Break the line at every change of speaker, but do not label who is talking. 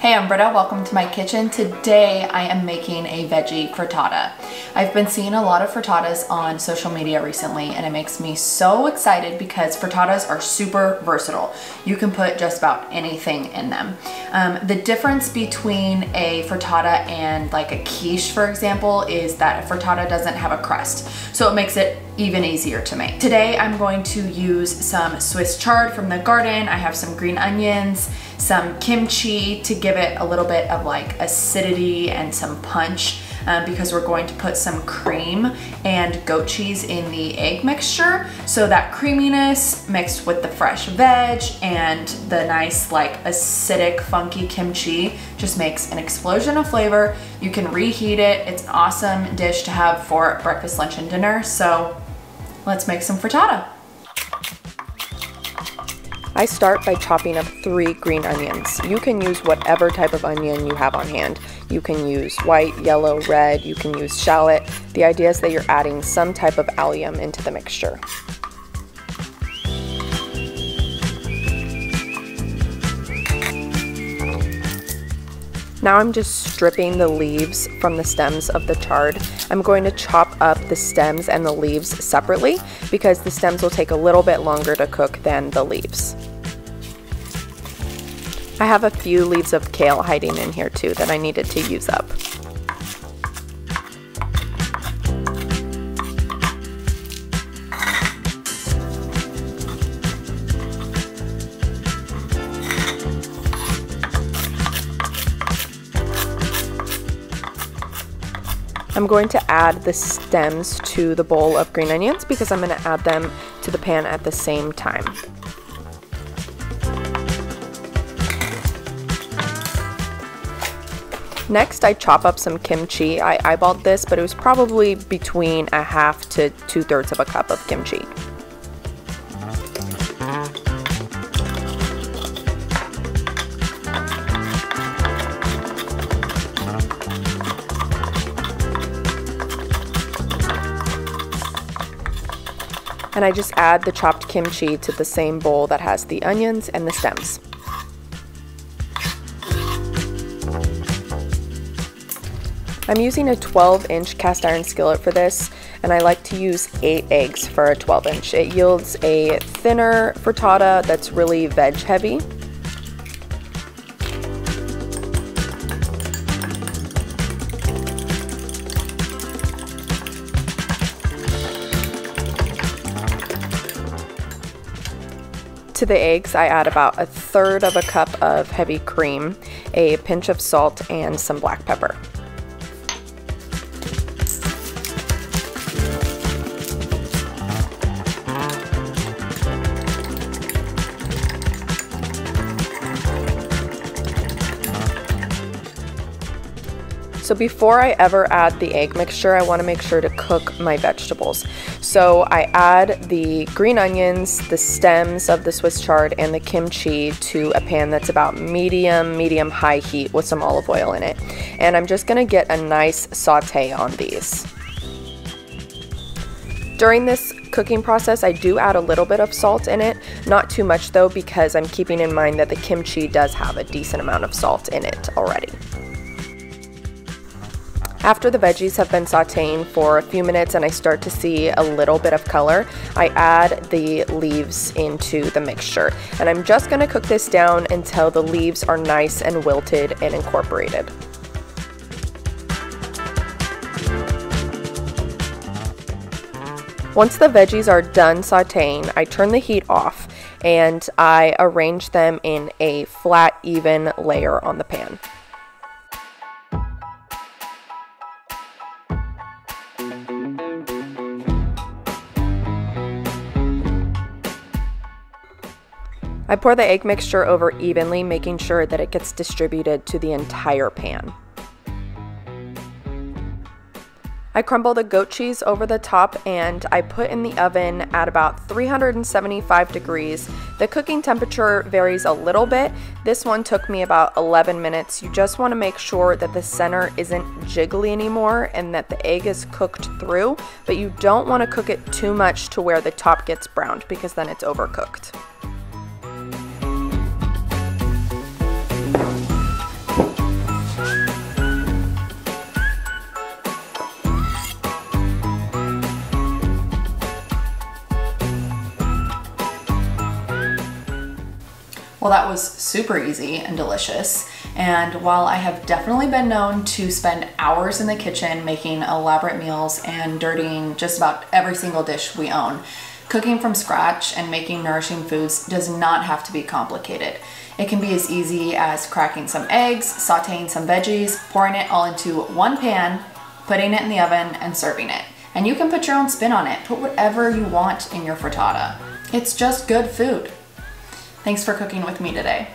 Hey, I'm Britta. Welcome to my kitchen. Today I am making a veggie frittata. I've been seeing a lot of frittatas on social media recently and it makes me so excited because frittatas are super versatile. You can put just about anything in them. Um, the difference between a frittata and like a quiche, for example, is that a frittata doesn't have a crust. So it makes it even easier to make. Today I'm going to use some Swiss chard from the garden. I have some green onions, some kimchi to give it a little bit of like acidity and some punch um, because we're going to put some cream and goat cheese in the egg mixture. So that creaminess mixed with the fresh veg and the nice like acidic funky kimchi just makes an explosion of flavor. You can reheat it. It's an awesome dish to have for breakfast, lunch, and dinner. So let's make some frittata.
I start by chopping up three green onions. You can use whatever type of onion you have on hand. You can use white, yellow, red, you can use shallot. The idea is that you're adding some type of allium into the mixture. Now I'm just stripping the leaves from the stems of the chard. I'm going to chop up the stems and the leaves separately because the stems will take a little bit longer to cook than the leaves. I have a few leaves of kale hiding in here too that I needed to use up. I'm going to add the stems to the bowl of green onions because I'm going to add them to the pan at the same time. Next, I chop up some kimchi. I eyeballed this, but it was probably between a half to two thirds of a cup of kimchi. and I just add the chopped kimchi to the same bowl that has the onions and the stems. I'm using a 12 inch cast iron skillet for this and I like to use 8 eggs for a 12 inch. It yields a thinner frittata that's really veg heavy To the eggs, I add about a third of a cup of heavy cream, a pinch of salt, and some black pepper. So before I ever add the egg mixture, I wanna make sure to cook my vegetables. So I add the green onions, the stems of the Swiss chard, and the kimchi to a pan that's about medium, medium high heat with some olive oil in it. And I'm just gonna get a nice saute on these. During this cooking process, I do add a little bit of salt in it, not too much though because I'm keeping in mind that the kimchi does have a decent amount of salt in it already. After the veggies have been sauteing for a few minutes and I start to see a little bit of color, I add the leaves into the mixture. And I'm just gonna cook this down until the leaves are nice and wilted and incorporated. Once the veggies are done sauteing, I turn the heat off and I arrange them in a flat, even layer on the pan. I pour the egg mixture over evenly, making sure that it gets distributed to the entire pan. I crumble the goat cheese over the top and I put in the oven at about 375 degrees. The cooking temperature varies a little bit. This one took me about 11 minutes. You just want to make sure that the center isn't jiggly anymore and that the egg is cooked through, but you don't want to cook it too much to where the top gets browned because then it's overcooked.
Well, that was super easy and delicious. And while I have definitely been known to spend hours in the kitchen making elaborate meals and dirtying just about every single dish we own, cooking from scratch and making nourishing foods does not have to be complicated. It can be as easy as cracking some eggs, sauteing some veggies, pouring it all into one pan, putting it in the oven, and serving it. And you can put your own spin on it. Put whatever you want in your frittata. It's just good food. Thanks for cooking with me today.